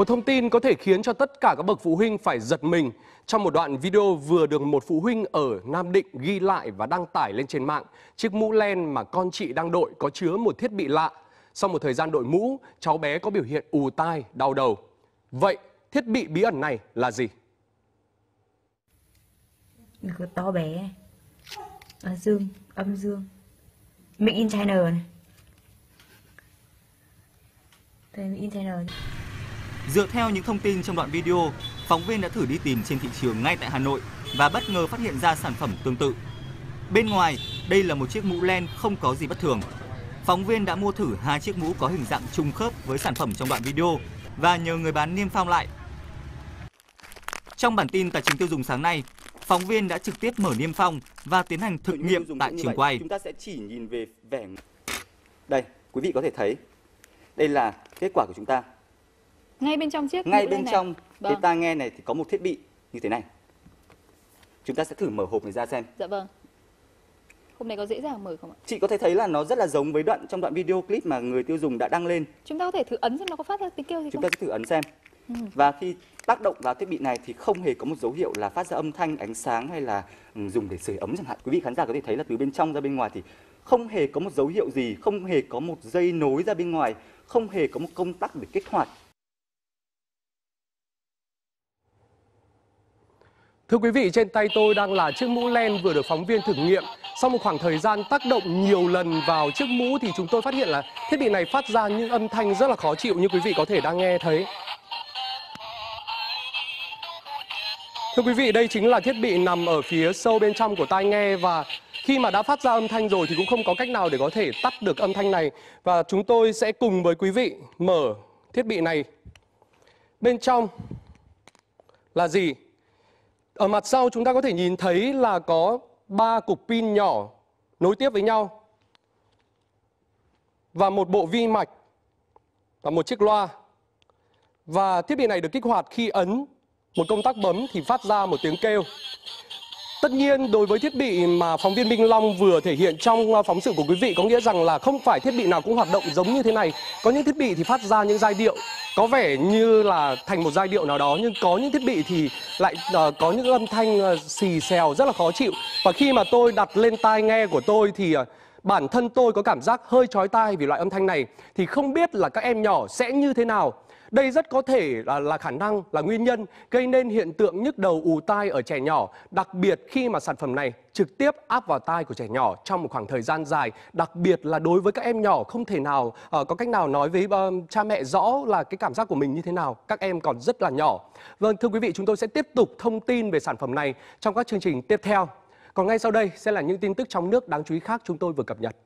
Một thông tin có thể khiến cho tất cả các bậc phụ huynh phải giật mình. Trong một đoạn video vừa được một phụ huynh ở Nam Định ghi lại và đăng tải lên trên mạng, chiếc mũ len mà con chị đang đội có chứa một thiết bị lạ. Sau một thời gian đội mũ, cháu bé có biểu hiện ù tai, đau đầu. Vậy, thiết bị bí ẩn này là gì? Cứ to bé à, Dương, âm dương Made in China này Đây, Made in China Dựa theo những thông tin trong đoạn video, phóng viên đã thử đi tìm trên thị trường ngay tại Hà Nội và bất ngờ phát hiện ra sản phẩm tương tự. Bên ngoài, đây là một chiếc mũ len không có gì bất thường. Phóng viên đã mua thử hai chiếc mũ có hình dạng trùng khớp với sản phẩm trong đoạn video và nhờ người bán niêm phong lại. Trong bản tin tài chính tiêu dùng sáng nay, phóng viên đã trực tiếp mở niêm phong và tiến hành thực nghiệm tại trường quay. Chúng ta sẽ chỉ nhìn về vẻ Đây, quý vị có thể thấy. Đây là kết quả của chúng ta. Ngay bên trong chiếc Ngay bên này. trong cái Vâng. tai nghe này thì có một thiết bị như thế này. Chúng ta sẽ thử mở hộp này ra xem. Dạ vâng. Hôm nay có dễ dàng mở không ạ? Chị có thể thấy là nó rất là giống với đoạn trong đoạn video clip mà người tiêu dùng đã đăng lên. Chúng ta có thể thử ấn xem nó có phát ra tiếng kêu gì Chúng không? ta sẽ thử ấn xem. Ừ. Và khi tác động vào thiết bị này thì không hề có một dấu hiệu là phát ra âm thanh, ánh sáng hay là ừ, dùng để sưởi ấm chẳng hạn. Quý vị khán giả có thể thấy là từ bên trong ra bên ngoài thì không hề có một dấu hiệu gì, không hề có một dây nối ra bên ngoài, không hề có một công tắc để kích hoạt. Thưa quý vị, trên tay tôi đang là chiếc mũ len vừa được phóng viên thử nghiệm. Sau một khoảng thời gian tác động nhiều lần vào chiếc mũ thì chúng tôi phát hiện là thiết bị này phát ra những âm thanh rất là khó chịu như quý vị có thể đang nghe thấy. Thưa quý vị, đây chính là thiết bị nằm ở phía sâu bên trong của tai nghe và khi mà đã phát ra âm thanh rồi thì cũng không có cách nào để có thể tắt được âm thanh này. Và chúng tôi sẽ cùng với quý vị mở thiết bị này. Bên trong là gì? Ở mặt sau chúng ta có thể nhìn thấy là có ba cục pin nhỏ nối tiếp với nhau và một bộ vi mạch và một chiếc loa. Và thiết bị này được kích hoạt khi ấn một công tắc bấm thì phát ra một tiếng kêu. Tất nhiên đối với thiết bị mà phóng viên Minh Long vừa thể hiện trong à, phóng sự của quý vị có nghĩa rằng là không phải thiết bị nào cũng hoạt động giống như thế này. Có những thiết bị thì phát ra những giai điệu có vẻ như là thành một giai điệu nào đó nhưng có những thiết bị thì lại uh, có những âm thanh uh, xì xèo rất là khó chịu. Và khi mà tôi đặt lên tai nghe của tôi thì uh, bản thân tôi có cảm giác hơi chói tai vì loại âm thanh này thì không biết là các em nhỏ sẽ như thế nào. Đây rất có thể là, là khả năng là nguyên nhân gây nên hiện tượng nhức đầu ù tai ở trẻ nhỏ, đặc biệt khi mà sản phẩm này trực tiếp áp vào tai của trẻ nhỏ trong một khoảng thời gian dài, đặc biệt là đối với các em nhỏ không thể nào uh, có cách nào nói với uh, cha mẹ rõ là cái cảm giác của mình như thế nào, các em còn rất là nhỏ. Vâng, thưa quý vị, chúng tôi sẽ tiếp tục thông tin về sản phẩm này trong các chương trình tiếp theo. Còn ngay sau đây sẽ là những tin tức trong nước đáng chú ý khác chúng tôi vừa cập nhật.